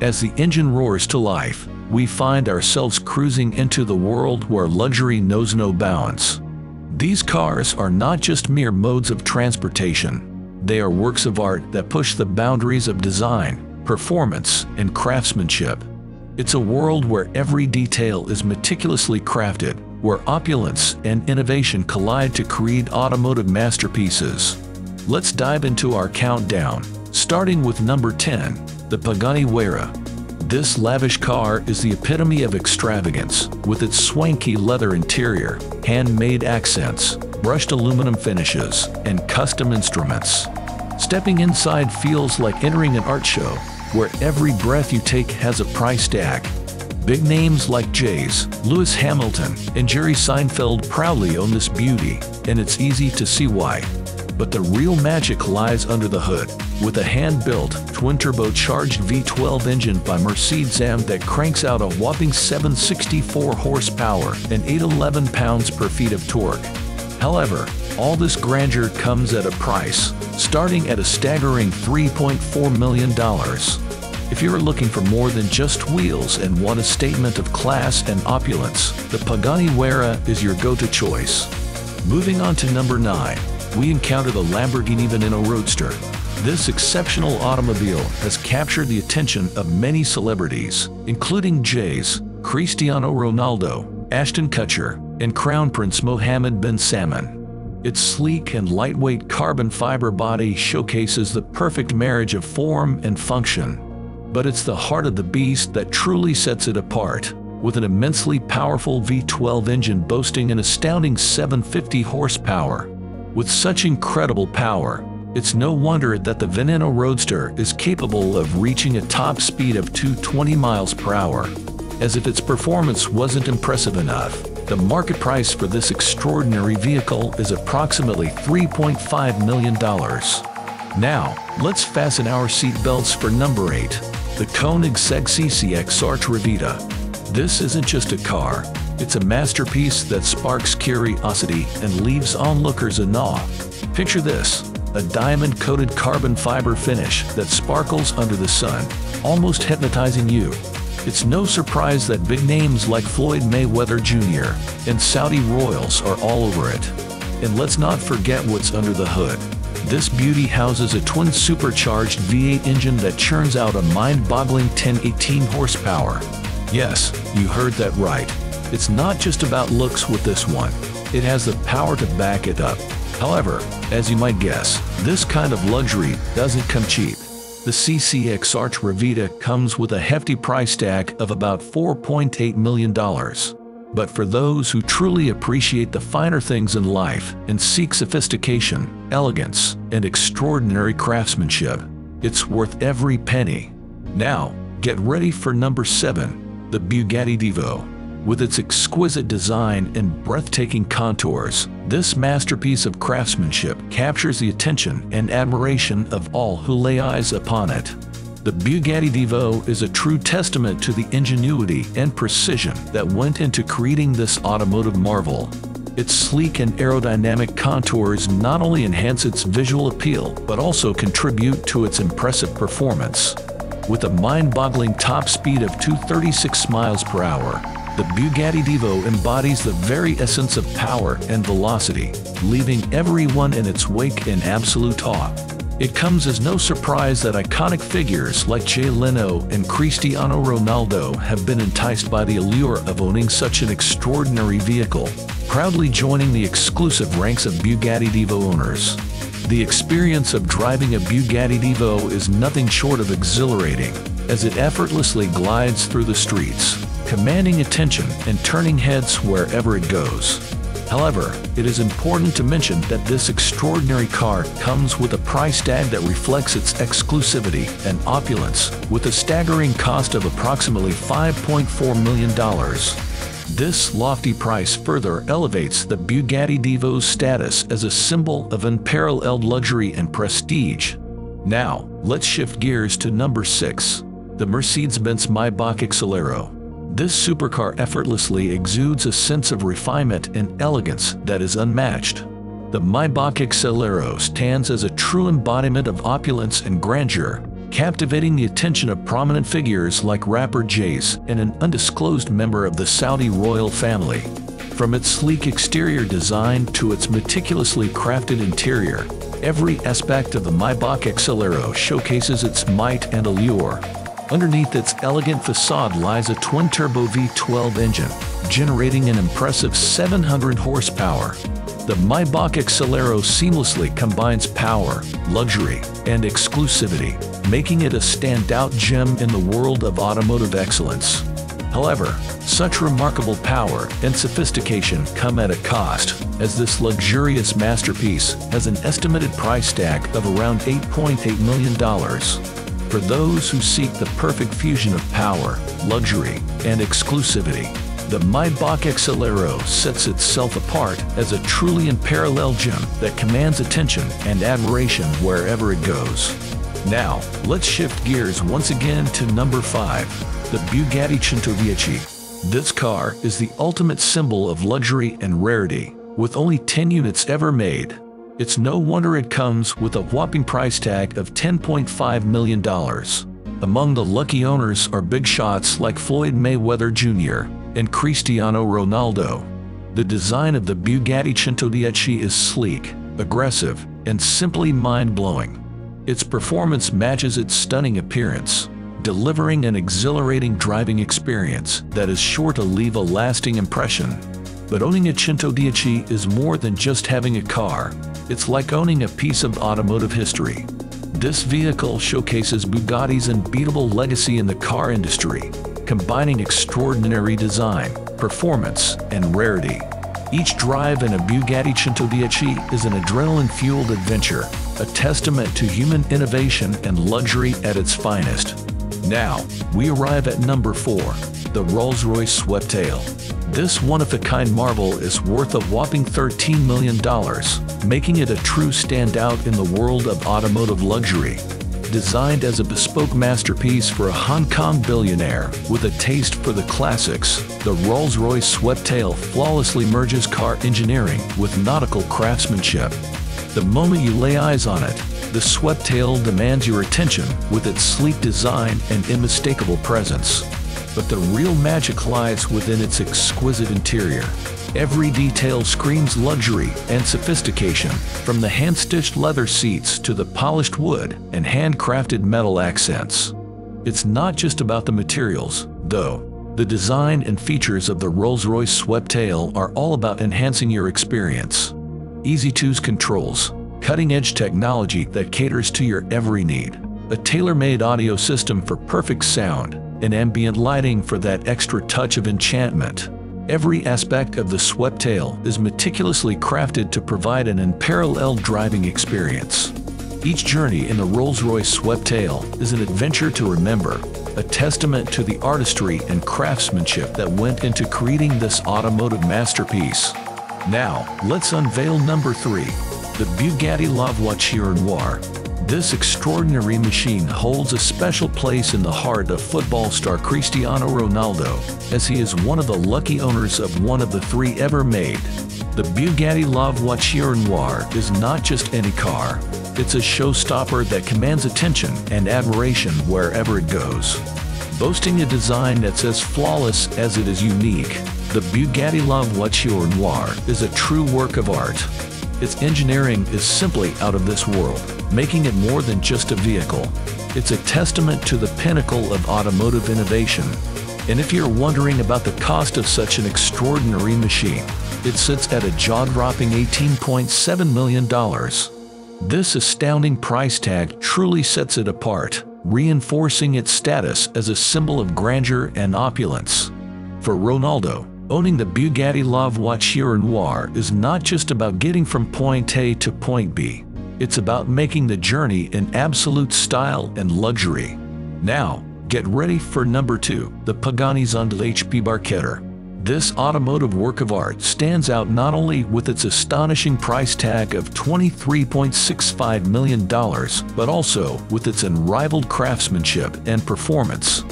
As the engine roars to life, we find ourselves cruising into the world where luxury knows no bounds. These cars are not just mere modes of transportation. They are works of art that push the boundaries of design, performance, and craftsmanship. It's a world where every detail is meticulously crafted, where opulence and innovation collide to create automotive masterpieces. Let's dive into our countdown, starting with number 10, the Pagani Huayra. This lavish car is the epitome of extravagance, with its swanky leather interior, handmade accents, brushed aluminum finishes, and custom instruments. Stepping inside feels like entering an art show, where every breath you take has a price tag. Big names like Jay-Z, Lewis Hamilton, and Jerry Seinfeld proudly own this beauty, and it's easy to see why. But the real magic lies under the hood, with a hand-built, twin-turbocharged V12 engine by Mercedes-AMG that cranks out a whopping 764 horsepower and 811 pounds per feet of torque. However, all this grandeur comes at a price, starting at a staggering $3.4 million. If you're looking for more than just wheels and want a statement of class and opulence, the Pagani Huayra is your go-to choice. Moving on to number 9 we encounter the Lamborghini Veneno Roadster. This exceptional automobile has captured the attention of many celebrities, including Jay-Z, Cristiano Ronaldo, Ashton Kutcher, and Crown Prince Mohammed bin Salman. Its sleek and lightweight carbon fiber body showcases the perfect marriage of form and function. But it's the heart of the beast that truly sets it apart, with an immensely powerful V12 engine boasting an astounding 750 horsepower with such incredible power, it's no wonder that the Veneno Roadster is capable of reaching a top speed of 220 miles per hour. As if its performance wasn't impressive enough, the market price for this extraordinary vehicle is approximately $3.5 million. Now, let's fasten our seatbelts for number 8, the Koenigsegg CCXR Trevita. This isn't just a car, it's a masterpiece that sparks curiosity and leaves onlookers in awe. Picture this, a diamond-coated carbon fiber finish that sparkles under the sun, almost hypnotizing you. It's no surprise that big names like Floyd Mayweather Jr. and Saudi royals are all over it. And let's not forget what's under the hood. This beauty houses a twin supercharged V8 engine that churns out a mind-boggling 1018 horsepower. Yes, you heard that right. It's not just about looks with this one. It has the power to back it up. However, as you might guess, this kind of luxury doesn't come cheap. The CCXR Trevita comes with a hefty price tag of about $4.8 million. But for those who truly appreciate the finer things in life and seek sophistication, elegance, and extraordinary craftsmanship, it's worth every penny. Now, get ready for number 7, the Bugatti Divo. With its exquisite design and breathtaking contours, this masterpiece of craftsmanship captures the attention and admiration of all who lay eyes upon it. The Bugatti Divo is a true testament to the ingenuity and precision that went into creating this automotive marvel. Its sleek and aerodynamic contours not only enhance its visual appeal, but also contribute to its impressive performance. With a mind-boggling top speed of 236 miles per hour, the Bugatti Divo embodies the very essence of power and velocity, leaving everyone in its wake in absolute awe. It comes as no surprise that iconic figures like Jay Leno and Cristiano Ronaldo have been enticed by the allure of owning such an extraordinary vehicle, proudly joining the exclusive ranks of Bugatti Divo owners. The experience of driving a Bugatti Divo is nothing short of exhilarating, as it effortlessly glides through the streets, commanding attention and turning heads wherever it goes. However, it is important to mention that this extraordinary car comes with a price tag that reflects its exclusivity and opulence, with a staggering cost of approximately $5.4 million. This lofty price further elevates the Bugatti Divo's status as a symbol of unparalleled luxury and prestige. Now, let's shift gears to number 6, the Mercedes-Benz Maybach Exelero. This supercar effortlessly exudes a sense of refinement and elegance that is unmatched. The Maybach Exelero stands as a true embodiment of opulence and grandeur, captivating the attention of prominent figures like rapper Jay-Z and an undisclosed member of the Saudi royal family. From its sleek exterior design to its meticulously crafted interior, every aspect of the Maybach Exelero showcases its might and allure. Underneath its elegant facade lies a twin-turbo V12 engine, generating an impressive 700 horsepower. The Maybach Exelero seamlessly combines power, luxury, and exclusivity, making it a standout gem in the world of automotive excellence. However, such remarkable power and sophistication come at a cost, as this luxurious masterpiece has an estimated price tag of around $8.8 million. For those who seek the perfect fusion of power, luxury, and exclusivity, the Maybach Exelero sets itself apart as a truly unparalleled gem that commands attention and admiration wherever it goes. Now, let's shift gears once again to number 5, the Bugatti Centodieci. This car is the ultimate symbol of luxury and rarity, with only 10 units ever made. It's no wonder it comes with a whopping price tag of $10.5 million. Among the lucky owners are big shots like Floyd Mayweather Jr. and Cristiano Ronaldo. The design of the Bugatti Centodieci is sleek, aggressive, and simply mind-blowing. Its performance matches its stunning appearance, delivering an exhilarating driving experience that is sure to leave a lasting impression. But owning a Centodieci is more than just having a car. It's like owning a piece of automotive history. This vehicle showcases Bugatti's unbeatable legacy in the car industry, combining extraordinary design, performance, and rarity. Each drive in a Bugatti Centodieci is an adrenaline-fueled adventure, a testament to human innovation and luxury at its finest. Now, we arrive at number 4, the Rolls-Royce Sweptail. This one-of-a-kind marvel is worth a whopping $13 million, making it a true standout in the world of automotive luxury. Designed as a bespoke masterpiece for a Hong Kong billionaire with a taste for the classics, the Rolls-Royce Sweptail flawlessly merges car engineering with nautical craftsmanship. The moment you lay eyes on it, the Sweptail demands your attention with its sleek design and unmistakable presence but the real magic lies within its exquisite interior. Every detail screams luxury and sophistication, from the hand-stitched leather seats to the polished wood and handcrafted metal accents. It's not just about the materials, though. The design and features of the Rolls-Royce Sweptail are all about enhancing your experience. Easy-to-use controls, cutting-edge technology that caters to your every need, a tailor-made audio system for perfect sound, and ambient lighting for that extra touch of enchantment. Every aspect of the Sweptail is meticulously crafted to provide an unparalleled driving experience. Each journey in the Rolls-Royce Sweptail is an adventure to remember, a testament to the artistry and craftsmanship that went into creating this automotive masterpiece. Now, let's unveil number 3, the Bugatti La Voiture Noire. This extraordinary machine holds a special place in the heart of football star Cristiano Ronaldo, as he is one of the lucky owners of one of the three ever made. The Bugatti La Voiture Noire is not just any car. It's a showstopper that commands attention and admiration wherever it goes. Boasting a design that's as flawless as it is unique, the Bugatti La Voiture Noire is a true work of art. Its engineering is simply out of this world making it more than just a vehicle. It's a testament to the pinnacle of automotive innovation. And if you're wondering about the cost of such an extraordinary machine, it sits at a jaw-dropping $18.7 million. This astounding price tag truly sets it apart, reinforcing its status as a symbol of grandeur and opulence. For Ronaldo, owning the Bugatti La Voiture Noire is not just about getting from point A to point B. It's about making the journey in absolute style and luxury. Now, get ready for number 2, the Pagani Zonda HP Barchetta. This automotive work of art stands out not only with its astonishing price tag of $23.65 million, but also with its unrivaled craftsmanship and performance.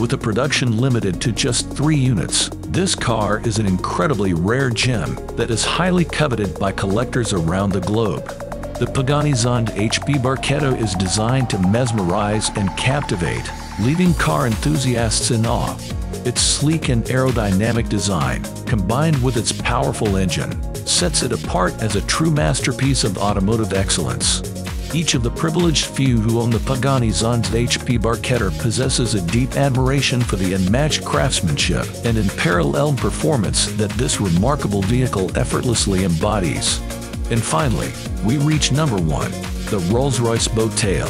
With a production limited to just three units, this car is an incredibly rare gem that is highly coveted by collectors around the globe. The Pagani Zonda HP Barchetta is designed to mesmerize and captivate, leaving car enthusiasts in awe. Its sleek and aerodynamic design, combined with its powerful engine, sets it apart as a true masterpiece of automotive excellence. Each of the privileged few who own the Pagani Zonda HP Barchetta possesses a deep admiration for the unmatched craftsmanship and unparalleled performance that this remarkable vehicle effortlessly embodies. And finally, we reach number one, the Rolls-Royce Boat Tail.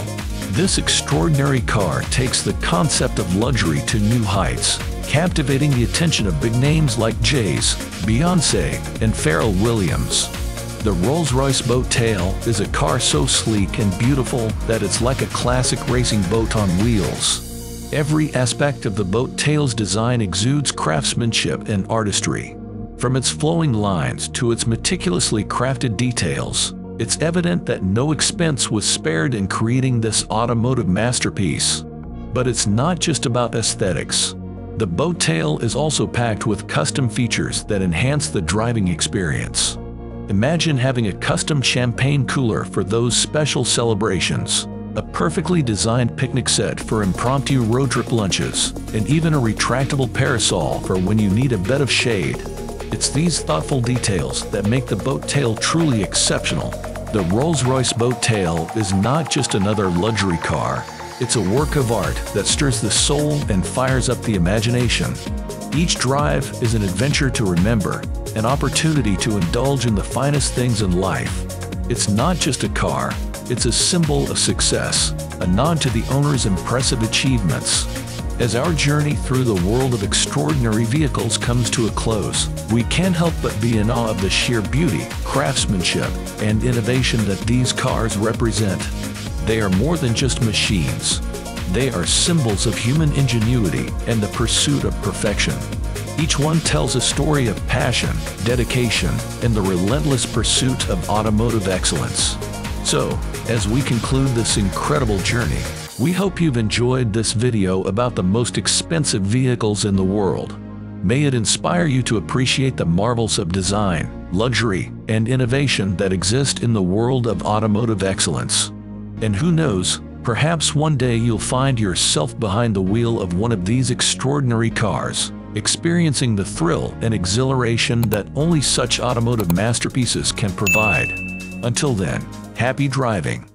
This extraordinary car takes the concept of luxury to new heights, captivating the attention of big names like Jay-Z, Beyonce, and Pharrell Williams. The Rolls-Royce Boat Tail is a car so sleek and beautiful that it's like a classic racing boat on wheels. Every aspect of the boat tail's design exudes craftsmanship and artistry. From its flowing lines to its meticulously crafted details, it's evident that no expense was spared in creating this automotive masterpiece. But it's not just about aesthetics. The boat tail is also packed with custom features that enhance the driving experience. Imagine having a custom champagne cooler for those special celebrations, a perfectly designed picnic set for impromptu road trip lunches, and even a retractable parasol for when you need a bed of shade. It's these thoughtful details that make the boat tail truly exceptional. The Rolls-Royce boat tail is not just another luxury car. It's a work of art that stirs the soul and fires up the imagination. Each drive is an adventure to remember, an opportunity to indulge in the finest things in life. It's not just a car, it's a symbol of success, a nod to the owner's impressive achievements, as our journey through the world of extraordinary vehicles comes to a close, we can't help but be in awe of the sheer beauty, craftsmanship, and innovation that these cars represent. They are more than just machines. They are symbols of human ingenuity and the pursuit of perfection. Each one tells a story of passion, dedication, and the relentless pursuit of automotive excellence. So, as we conclude this incredible journey, we hope you've enjoyed this video about the most expensive vehicles in the world. May it inspire you to appreciate the marvels of design, luxury, and innovation that exist in the world of automotive excellence. And who knows, perhaps one day you'll find yourself behind the wheel of one of these extraordinary cars, experiencing the thrill and exhilaration that only such automotive masterpieces can provide. Until then, happy driving.